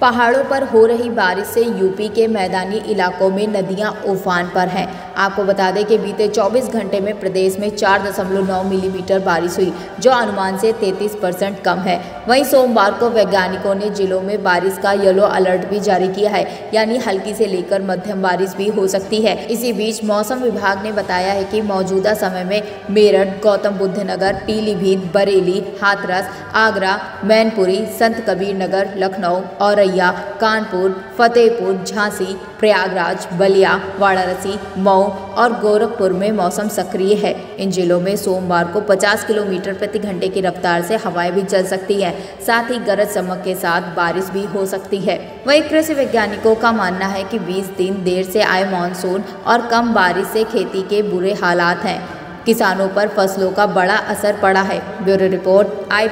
पहाड़ों पर हो रही बारिश से यूपी के मैदानी इलाकों में नदियाँ उफान पर हैं। आपको बता दें कि बीते 24 घंटे में प्रदेश में 4.9 मिलीमीटर बारिश हुई, जो अनुमान से 33 परसेंट कम है। वहीं सोमवार को वैज्ञानिकों ने जिलों में बारिश का येलो अलर्ट भी जारी किया है, यानी हल्की से लेकर मध्यम बारिश भी हो सकती है। इसी बीच मौसम विभाग ने बताया है कि मौजूदा समय में मेरठ, गौतम बुद्ध नगर, पीलीभीत, बरेली, हाथरस, आगरा, मैनपुरी, संत कबीर नगर, लखनऊ, औरैया, कानपुर, फतेहपुर, झांसी, प्रयागराज, बलिया, वाराणसी, मऊ और गोरखपुर में मौसम सक्रिय है। इन जिलों में सोमवार को 50 किलोमीटर प्रति घंटे की रफ्तार से हवाएँ भी चल सकती हैं। साथ ही गरज चमक के साथ बारिश भी हो सकती है। वहीं कृषि वैज्ञानिकों का मानना है कि 20 दिन देर से आए मानसून और कम बारिश से खेती के बुरे हालात हैं। किसानों पर फ़सलों का बड़ा असर पड़ा है। ब्यूरो रिपोर्ट आई